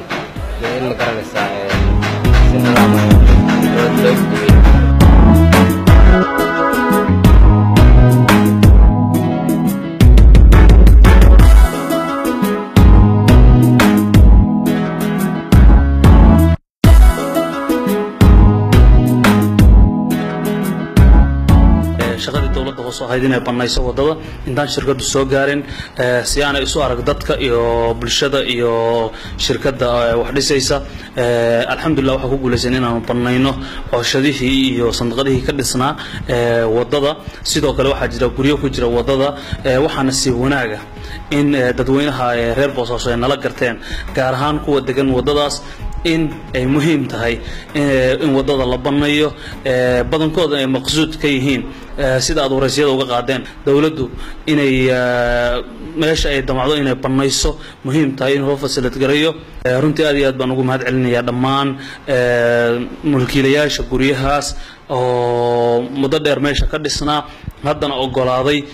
aan jeclayn in ma garanaysaa si nidaam shaqadii dowladda hoos ahayd inay banayso waddada. Intaan shirkadu soo gaarin si aanay isu arag dadka iyo bulshada iyo shirkadda wax dhisaysa alxamdulilah waxaa ku guulaysan inaanu banayno cooshadihii iyo sanduqadihii ka dhisnaa waddada. Sidoo kale waxaa jira guryo ku jira waddada waxaana si wanaaga in dadweynaha reer boosaaso ay nala garteen gaar ahaan kuwa degan wadadaas in ay muhiim tahay in waddada la bannayo badankooda ay maqsuud ka yihiin sida aad waraysyada uga qaadeen. Dowladdu inay meesha ay damacdo inay bannayso muhiim tahay in loo fasilad garayo runtii aad iyo aad baan ugu mahad celinayaa dhammaan mulkiilayaasha guryahaas oo muddo dheer meesha ka dhisnaa. Haddana ogolaaday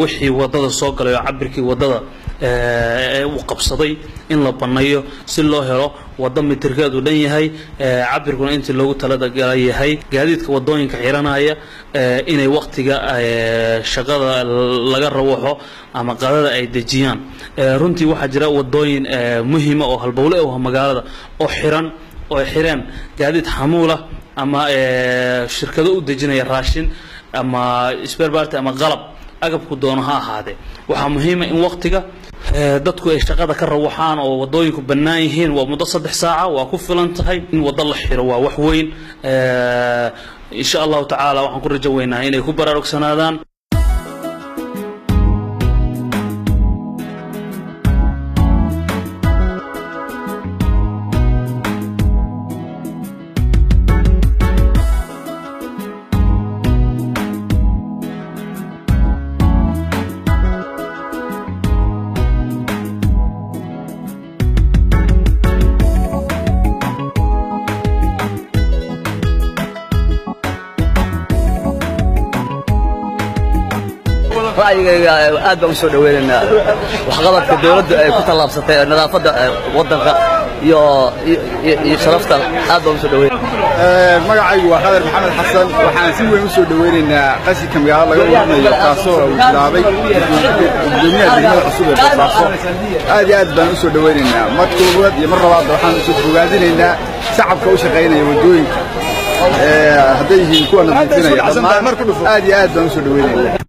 wixii waddada soo galay oo cabirkii waddada uu qabsaday in la bannayo si loo helo waddo mitirkeedu dhan yahay cabirkuna intii loogu talagala yahay. Gaadiidka waddooyinka xiranaya inay waktiga shaqada laga rawaxo ama qadada ay dejiyaan. Runtii waxaa jira wadooyin muhima oo halbowle ah magaalada oo xiran oo xireen gaadiid xamuula ama shirkado u dejinaya raashin ama sperbarty ama qalab agabku doono ha ahaadee. Waxaa muhiima in waktiga dadku ay shaqada ka rawaxaan oo wadooyinku bannaan yihiin waa muddo saddex saaca waa ku filan tahay in waddo la xiro waa wax weyn. Insha allahu tacaala waxaan ku rajo weynaa inay ku baraarugsanaadaan ra'yigayga aad baan u soo dhaweynaynaa waxqabadka dawladdu ay ku tallaabsatay nadaafadda waddanka iyo iyo sharafta aad baan u soo dhaweynaya magacaygu waa qadar maxamed xasan waxaan si weyn u soo dhaweynaynaa qashinka magaalada laga warinayo kaasoo uu bilaabay gudoomiyaha degmada cusub ee boosaaso aad iyo aad baan u soo dhaweynaynaa mar koowaad iyo mar labaadba waxaan isu bogaadinaynaa shacabka u shaqaynaya waddooyinka hadday yihiin kuwa nadiifinaya dhammaan aad iyo aad baan u soo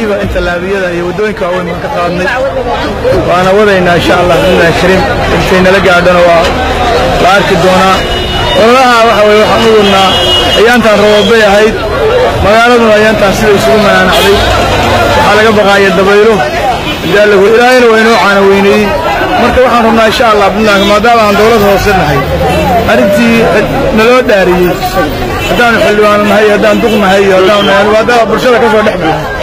dhaweynaynaa inta laabiyada iyo waddooyinka waaweyn baan ka qaadnay waana wadaynaa insha allah bismillahi kariim intay nala gaadhana waa la arki doonaa. Ololaha waxa weye waxaan u wadnaa ayaantaan roobabay ahayd. Magaaladuna ayaantaan sida isugu manaanacday. Waxaa laga baqaaya dabaylo. Daalagu ilaahayna waa inoo caana weyneeyey marka waxaan rabnaa insha allah bismillahi maadaama aan dowlad hoose nahay arrintii naloo dhaariyey. Haddaanu xildhibaano nahay haddaan duq nahay iyo haddaanu nahay bulshada ka soo dhex buuxo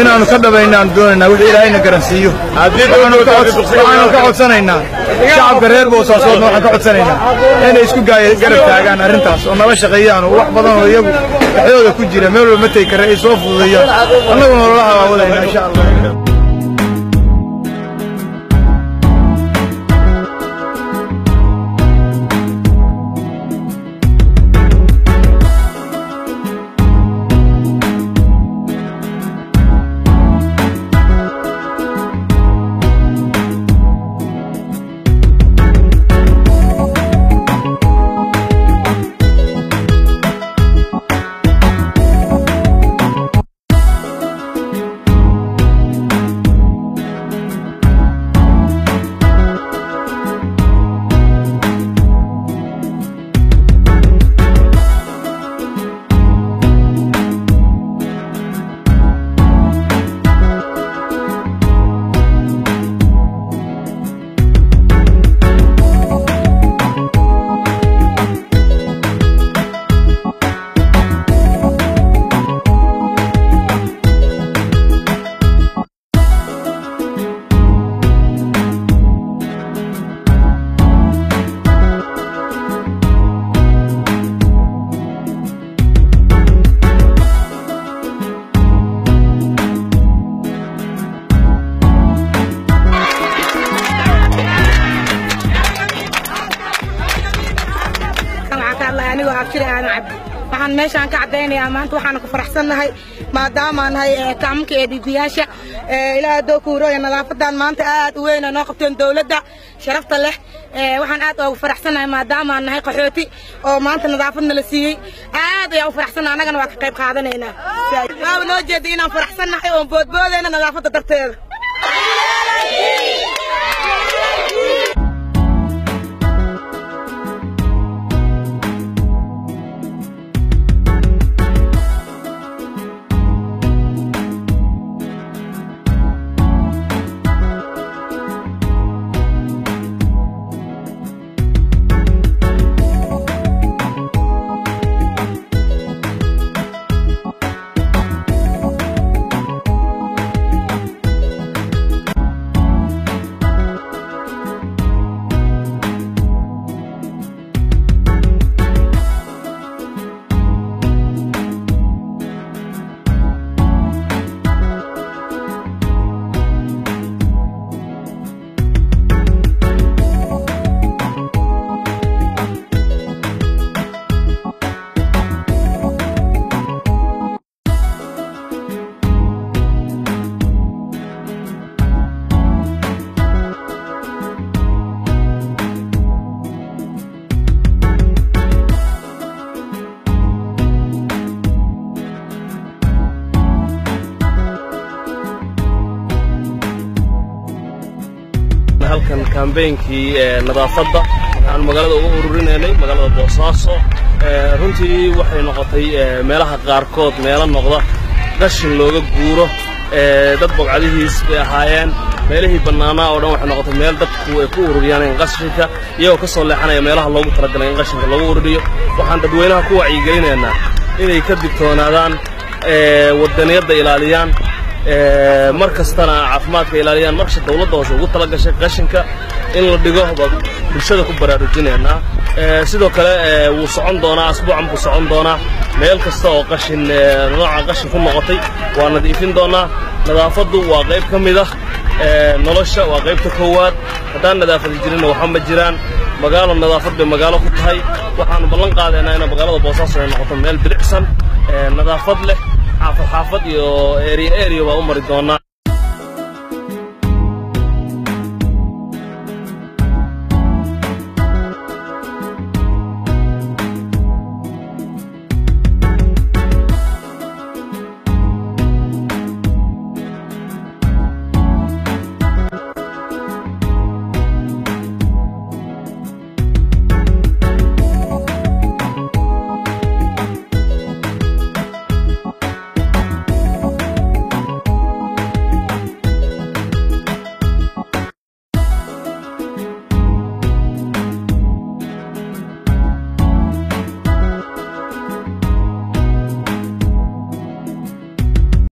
inaanu ka dhabaynaan doonaynaa wixii ilaahayna garansiiyo. Waxaanu ka codsanaynaa. Shacabka reer boosaasoodna waxaan ka codsanaynaa. Inay isku garab taagaan arrintaas oo nala shaqeeyaan oo wax badan oo iyagu dhexdooda ku jira meel walba tegi kara ay soo fududeeyaan. Annaguna ololaha waa wadaynaa insha allah meeshaan ka caddaynayaa maanta waxaan ku faraxsannahay maadaamaan nahay kacmanka ee dhiibiyaasha ilaa haddoo kuurooya nadaafadan maanta aad u weyn noo qabteen dowladda sharafta leh waxaan aad ugu faraxsannahay maadaamaan nahay qaxooti oo maanta nadaafadna la siiyey aad ayaan u faraxsannahay annagana waa ka qayb qaadanaynaa waaba noo jeeda inaan faraxsannahay oon boodboodayna nadaafadda darteeda kambeynkii nadaafadda. Waxaan magaalada uga ururinaynay magaalada boosaaso. Runtii waxay noqotay meelaha qaarkood meelo noqda. Qashin looga guuro dad bogcadihiis bay ahaayeen. Meelihii bannaanaa oo dhan waxay noqotay meel dadku ay ku ururiyaan in qashinka iyagoo ka soo leexanaya meelaha loogu talagalay in qashinka lagu ururiyo. Waxaan dadweynaha ku wacyigelinaynaa inay ka digtoonaadaan wadaniyadda ilaaliyaan mar kastana caafimaadka ilaaliyaan markasta dawladda hoose ugu tala gashay qashinka in la dhigo baa bulshada ku baraarujinaynaa sidoo kale wuu socon doonaa asbuucan buu socon doonaa. Meel kasta oo qashin nooca qashin ku noqotay waa nadiifin doonaa. Nadaafaddu waa qayb ka mid ah nolosha waa qaybta koowaad. Haddaan nadaafadi jirinna waxa ma jiraan. Magaalo nadaafad bay magaalo ku tahay. Waxaanu ballan qaadaynaa in magaalada boosaaso ay noqoto meel bilicsan nadaafad leh xaafad xaafad iyo eriya eriya baa u mari doonaa